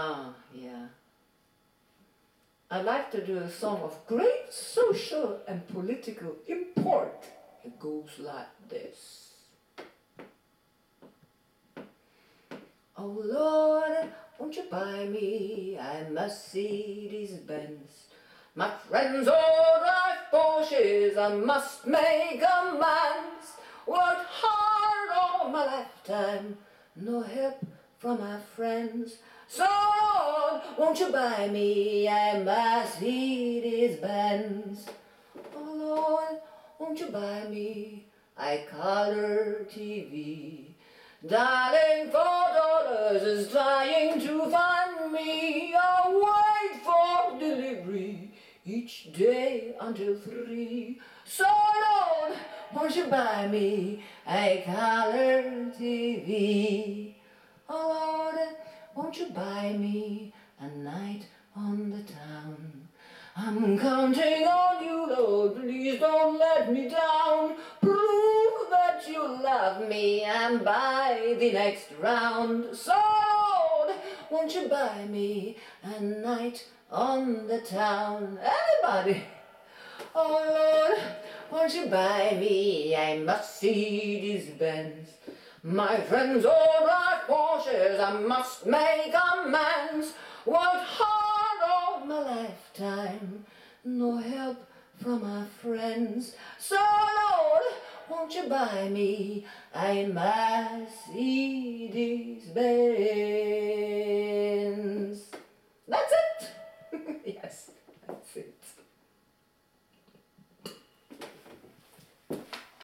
Ah, yeah. I'd like to do a song of great social and political import. It goes like this. Oh Lord, won't you buy me a Mercedes Benz? My friends all drive Porsches, I must make amends. Worked hard all my lifetime, no help from my friends. So Lord, won't you buy me a Mercedes Benz? Oh Lord, won't you buy me a color TV? Dialing for Dollars is trying to find me. I'll wait for delivery each day until three. So Lord, won't you buy me a color TV? Oh Lord, won't you buy me a night on the town? I'm counting on you, Lord, please don't let me down. Prove that you love me and buy the next round. So Lord, won't you buy me a night on the town? Everybody! Oh Lord, won't you buy me a Mercedes Benz? My friends all drive Porsches, I must make amends. Worked hard all my lifetime, no help from my friends. So Lord, won't you buy me a Mercedes Benz? That's it. yes.